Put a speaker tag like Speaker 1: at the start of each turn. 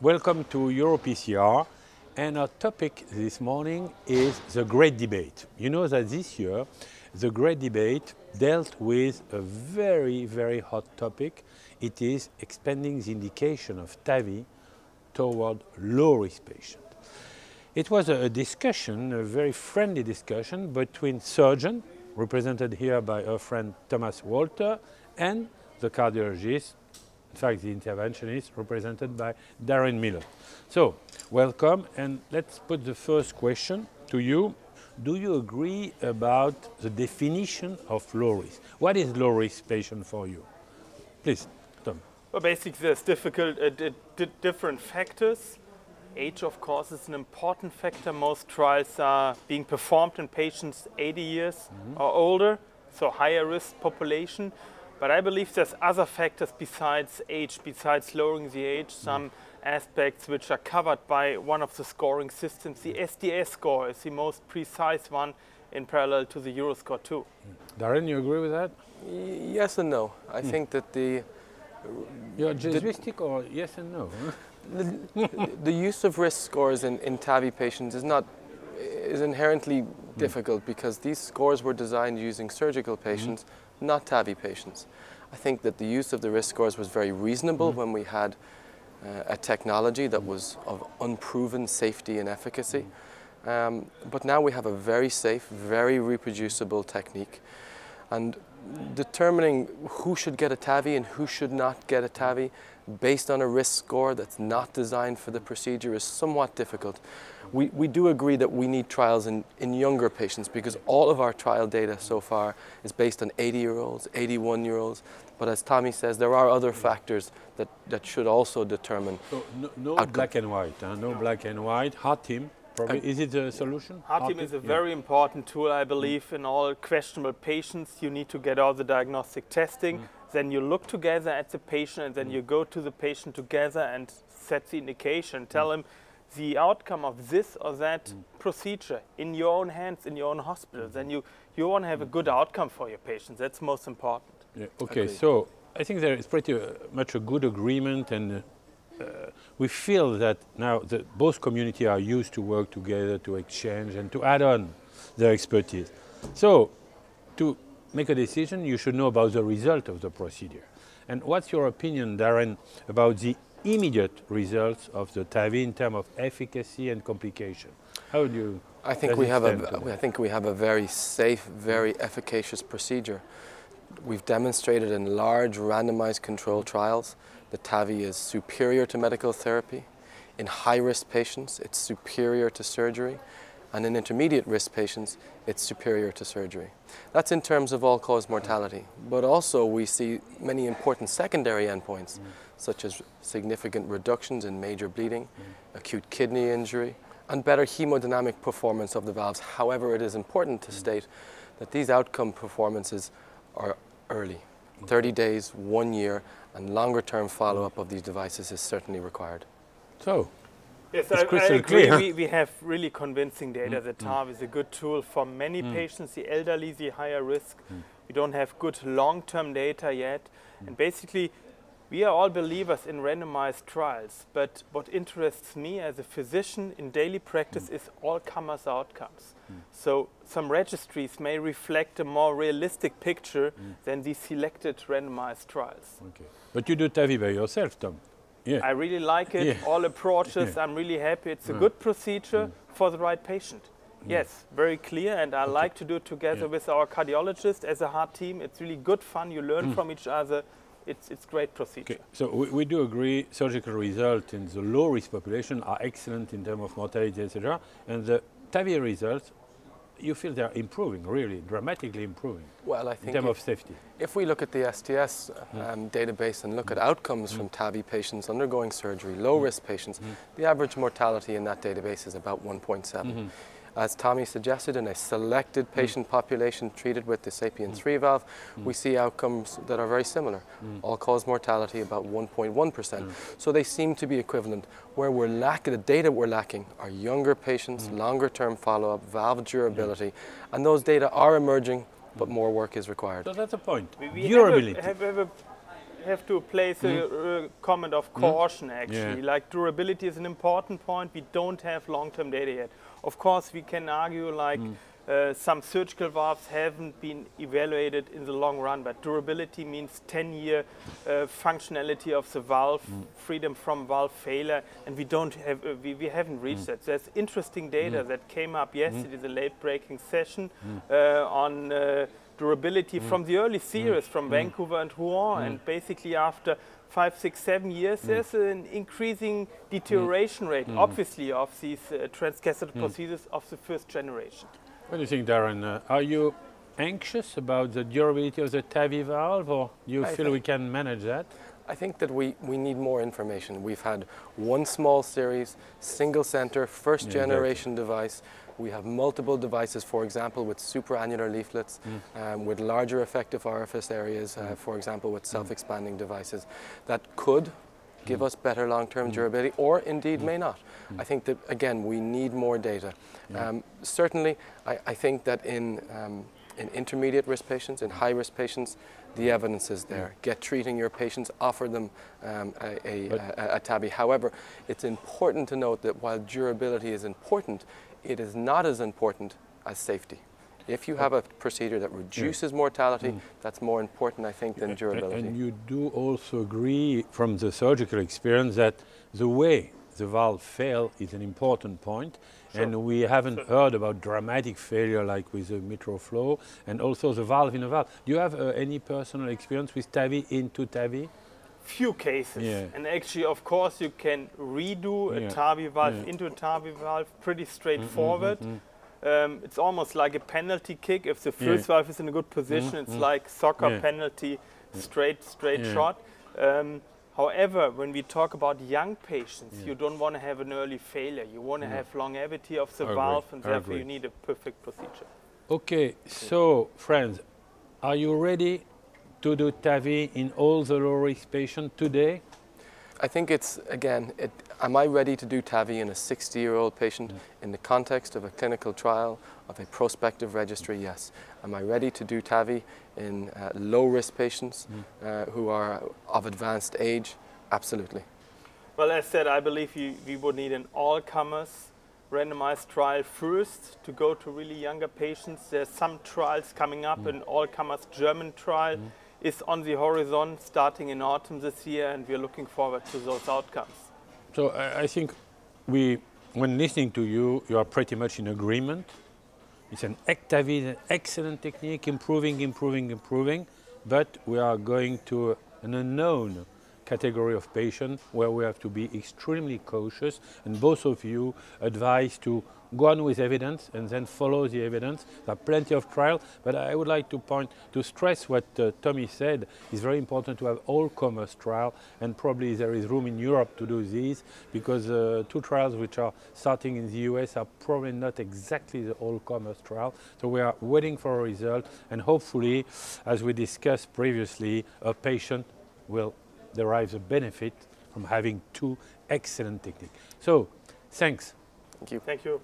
Speaker 1: welcome to EuroPCR. And our topic this morning is the great debate. You know that this year, the great debate dealt with a very, very hot topic. It is expanding the indication of TAVI toward low-risk patients. It was a discussion, a very friendly discussion between surgeon, represented here by our friend Thomas Walther, and the cardiologist, in fact, the intervention is represented by Darren Mylotte. So, welcome, and let's put the first question to you. Do you agree about the definition of low risk? What is low risk patient for you? Please, Tom.
Speaker 2: Well, basically, there's difficult, uh, different factors. Age, of course, is an important factor. Most trials are being performed in patients 80 years mm -hmm. or older, so higher risk population. But I believe there's other factors besides age, besides lowering the age, mm. some aspects which are covered by one of the scoring systems. The STS score is the most precise one in parallel to the Euroscore 2.
Speaker 1: Darren, you agree with that?
Speaker 3: Yes and no. I mm. think that the...
Speaker 1: You're Jesuitic or yes and no?
Speaker 3: the, the, use of risk scores in, in TAVI patients is not is inherently mm. difficult because these scores were designed using surgical patients mm not TAVI patients. I think that the use of the risk scores was very reasonable mm. when we had uh, a technology that was of unproven safety and efficacy. Um, but now we have a very safe, very reproducible technique. And determining who should get a TAVI and who should not get a TAVI based on a risk score that's not designed for the procedure is somewhat difficult. We, we do agree that we need trials in, in younger patients because all of our trial data so far is based on 80 year olds, 81 year olds. But as Tommy says, there are other factors that, that should also determine.
Speaker 1: So no, no black and white, huh? no black and white. HeartTeam, probably. is it a solution?
Speaker 2: HeartTeam is a yeah. very important tool, I believe, mm. in all questionable patients. You need to get all the diagnostic testing. Mm. Then you look together at the patient and then mm. you go to the patient together and set the indication. Tell mm. him the outcome of this or that mm. procedure in your own hands, in your own hospital, mm. then you, you want to have a good outcome for your patients. That's most important.
Speaker 1: Yeah, okay, Agreed. so I think there is pretty uh, much a good agreement and uh, Uh, we feel that now both communities are used to work together, to exchange and to add on their expertise. So to make a decision, you should know about the result of the procedure. And what's your opinion, Darren, about the immediate results of the TAVI in terms of efficacy and complication. How do you?
Speaker 3: I think we have a. I think we have a very safe, very efficacious procedure. We've demonstrated in large randomized controlled trials that TAVI is superior to medical therapy. In high-risk patients, it's superior to surgery. And in intermediate risk patients, it's superior to surgery. That's in terms of all-cause mortality. But also we see many important secondary endpoints. Mm such as significant reductions in major bleeding, mm. acute kidney injury, and better hemodynamic performance of the valves. However, it is important to mm. state that these outcome performances are early. 30 days, one year, and longer term follow-up of these devices is certainly required.
Speaker 1: So,
Speaker 2: Yes, I, I, agree. We, we, have really convincing data mm. that TAV mm. is a good tool for many mm. patients, the elderly, the higher risk. Mm. We don't have good long-term data yet. Mm. And basically, we are all believers in randomized trials, but what interests me as a physician in daily practice mm. is all comers outcomes. Mm. So some registries may reflect a more realistic picture mm. than these selected randomized trials. Okay.
Speaker 1: But you do TAVI by yourself, Tom.
Speaker 2: Yeah. I really like it, yeah. all approaches, yeah. I'm really happy. It's a good procedure mm. for the right patient. Yes, very clear, and I okay. like to do it together with our cardiologist as a heart team. It's really good fun, you learn mm. from each other it's, it's great procedure. Okay.
Speaker 1: So we, we, do agree surgical results in the low risk population are excellent in terms of mortality, etc. And the TAVI results, you feel they're improving, really, dramatically improving.
Speaker 3: Well, I think
Speaker 1: in terms of safety.
Speaker 3: If we look at the STS mm. um, database and look mm. at outcomes mm. from TAVI patients undergoing surgery, low mm. risk patients, mm. the average mortality in that database is about 1.7. as Tommy suggested, in a selected mm. patient mm. population treated with the SAPIEN 3 mm. valve, mm. we see outcomes that are very similar. Mm. All-cause mortality about 1.1%. Mm. So they seem to be equivalent. Where we're lacking, the data we're lacking are younger patients, longer-term follow-up, valve durability, and those data are emerging, but more work is required.
Speaker 1: So that's a point.
Speaker 2: We, we Durability. Have a, have a have to place mm. a, a, comment of caution mm. actually. Yeah. Like durability is an important point. We don't have long-term data yet. Of course, we can argue like mm. Uh, some surgical valves haven't been evaluated in the long run, but durability means 10-year uh, functionality of the valve, mm. freedom from valve failure, and we don't have, uh, we, we haven't reached mm. that. There's interesting data that came up yesterday, the late-breaking session uh, on uh, durability mm. from the early mm. series from mm. Vancouver and Rouen. And basically after five, six, seven years, there's an increasing deterioration rate, obviously, of these uh, transcatheter procedures of the first generation.
Speaker 1: What do you think, Darren? Uh, are you anxious about the durability of the TAVI valve, or do you I feel we can manage that?
Speaker 3: I think that we, we need more information. We've had one small series, single center, first yeah, generation exactly. device. We have multiple devices, for example, with supraannular leaflets, mm. um, with larger effective orifice areas, uh, mm. for example, with mm. self-expanding devices, that could give mm. us better long-term mm. durability, or indeed may not. I think that, again, we need more data. Um, certainly, I, I, think that in, um, in intermediate risk patients, in high-risk patients, the evidence is there. Get treating your patients, offer them um, a, a, a, a, TAVI. However, it's important to note that while durability is important, it is not as important as safety. If you have a procedure that reduces mortality, mm. that's more important, I think, than durability.
Speaker 1: And you do also agree from the surgical experience that the way the valve fail is an important point. Sure. And we haven't sure. heard about dramatic failure like with the Mitroflow and also the valve in a valve. Do you have uh, any personal experience with TAVI into TAVI?
Speaker 2: few cases. Yeah. And actually, of course, you can redo a. TAVI valve yeah. into a TAVI valve pretty straightforward. Mm -hmm, um, it's almost like a penalty kick. If the first valve is in a good position, mm -hmm. it's like soccer penalty, straight, straight shot. Um, however, when we talk about young patients, you don't want to have an early failure. You want to have longevity of the valve, and therefore you need a perfect procedure.
Speaker 1: Okay, so friends, are you ready to do TAVI in all the low-risk patients today?
Speaker 3: I think it's, again, it, am I ready to do TAVI in a 60-year-old patient in the context of a clinical trial, of a prospective registry? Yes. Am I ready to do TAVI in uh, low-risk patients mm. uh, who are of advanced age? Absolutely.
Speaker 2: Well, as said, I believe you, we would need an all-comers randomized trial first to go to really younger patients. There's some trials coming up, mm. an all-comers German trial. Mm is on the horizon starting in autumn this year, and we're looking forward to those outcomes.
Speaker 1: So I think we, when listening to you, you are pretty much in agreement. It's an an excellent technique, improving, improving, improving, but we are going to an unknown category of patient where we have to be extremely cautious, and both of you advise to go on with evidence and then follow the evidence. There are plenty of trials, but I would like to point to stress what uh, Tommy said. It's very important to have all-comers trial, and probably there is room in Europe to do these because uh, two trials which are starting in the US are probably not exactly the all-comers trial. So we are waiting for a result, and hopefully, as we discussed previously, a patient will derive a benefit from having two excellent techniques. So, thanks.
Speaker 3: Thank you.
Speaker 2: Thank you.